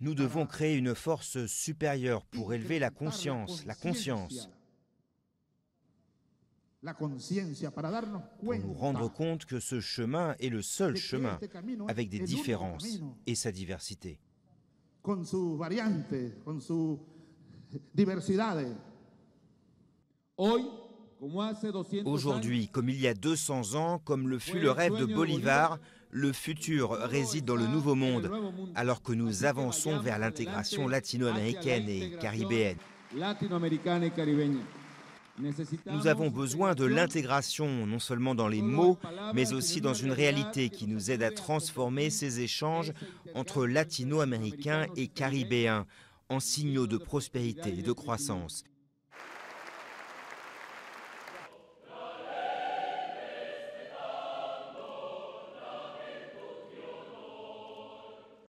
Nous devons créer une force supérieure pour élever la conscience, la conscience, pour nous rendre compte que ce chemin est le seul chemin, avec des différences et sa diversité. Aujourd'hui, comme il y a 200 ans, comme le fut le rêve de Bolivar, le futur réside dans le Nouveau Monde, alors que nous avançons vers l'intégration latino-américaine et caribéenne. Nous avons besoin de l'intégration, non seulement dans les mots, mais aussi dans une réalité qui nous aide à transformer ces échanges entre latino-américains et caribéens en signaux de prospérité et de croissance.